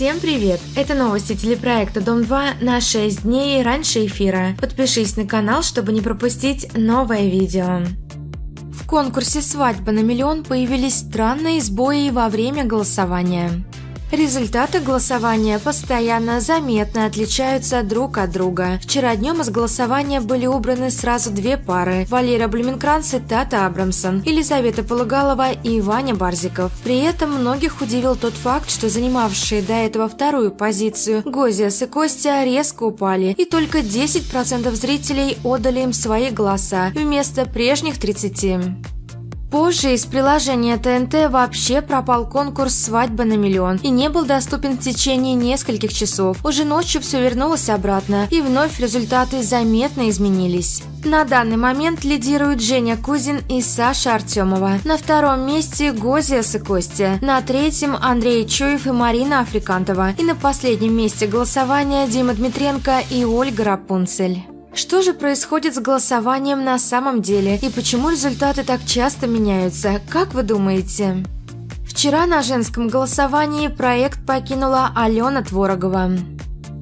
Всем привет! Это новости телепроекта «Дом-2» на 6 дней раньше эфира. Подпишись на канал, чтобы не пропустить новое видео. В конкурсе «Свадьба на миллион» появились странные сбои во время голосования. Результаты голосования постоянно заметно отличаются друг от друга. Вчера днем из голосования были убраны сразу две пары – Валера Блюменкранц и Тата Абрамсон, Елизавета Полыгалова и Ваня Барзиков. При этом многих удивил тот факт, что занимавшие до этого вторую позицию Гозиас и Костя резко упали, и только 10% зрителей отдали им свои голоса вместо прежних 30%. Позже из приложения ТНТ вообще пропал конкурс «Свадьба на миллион» и не был доступен в течение нескольких часов. Уже ночью все вернулось обратно, и вновь результаты заметно изменились. На данный момент лидируют Женя Кузин и Саша Артемова. На втором месте Гозиас и Костя. На третьем Андрей Чуев и Марина Африкантова. И на последнем месте голосования Дима Дмитренко и Ольга Рапунцель. Что же происходит с голосованием на самом деле и почему результаты так часто меняются, как вы думаете? Вчера на женском голосовании проект покинула Алена Творогова.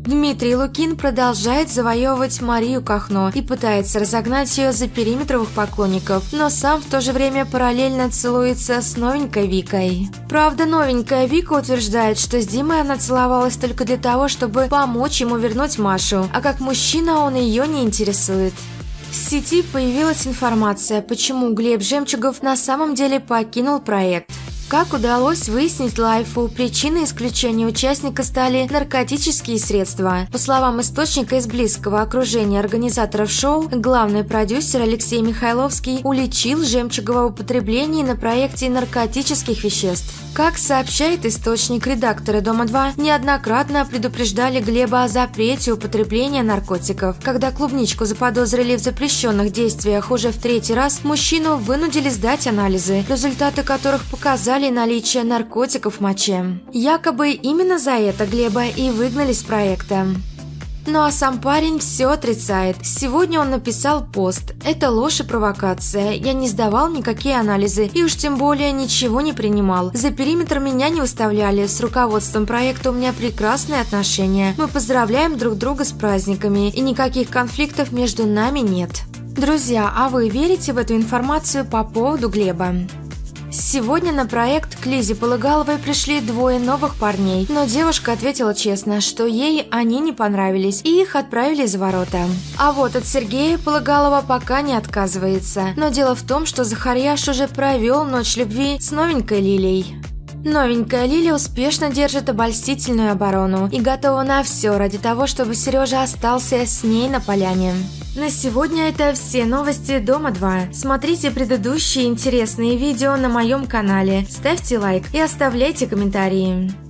Дмитрий Лукин продолжает завоевывать Марию Кахно и пытается разогнать ее за периметровых поклонников, но сам в то же время параллельно целуется с новенькой Викой. Правда, новенькая Вика утверждает, что с Димой она целовалась только для того, чтобы помочь ему вернуть Машу, а как мужчина он ее не интересует. В сети появилась информация, почему Глеб Жемчугов на самом деле покинул проект. Как удалось выяснить Лайфу, причиной исключения участника стали наркотические средства. По словам источника из близкого окружения организаторов шоу, главный продюсер Алексей Михайловский уличил Жемчугова в употреблении на проекте наркотических веществ. Как сообщает источник редактора «Дома-2», неоднократно предупреждали Глеба о запрете употребления наркотиков. Когда клубничку заподозрили в запрещенных действиях уже в третий раз, мужчину вынудили сдать анализы, результаты которых показали наличие наркотиков в моче. Якобы именно за это Глеба и выгнали с проекта. Ну а сам парень все отрицает. Сегодня он написал пост. Это ложь и провокация. Я не сдавал никакие анализы и уж тем более ничего не принимал. За периметр меня не выставляли. С руководством проекта у меня прекрасные отношения. Мы поздравляем друг друга с праздниками и никаких конфликтов между нами нет. Друзья, а вы верите в эту информацию по поводу Глеба? Сегодня на проект к Лизе Полыгаловой пришли двое новых парней, но девушка ответила честно, что ей они не понравились, и их отправили за ворота. А вот от Сергея Полыгалова пока не отказывается. Но дело в том, что Захарьяш уже провел ночь любви с новенькой Лилей. Новенькая Лиля успешно держит обольстительную оборону и готова на все ради того, чтобы Сережа остался с ней на поляне. На сегодня это все новости Дома 2. Смотрите предыдущие интересные видео на моем канале, ставьте лайк и оставляйте комментарии.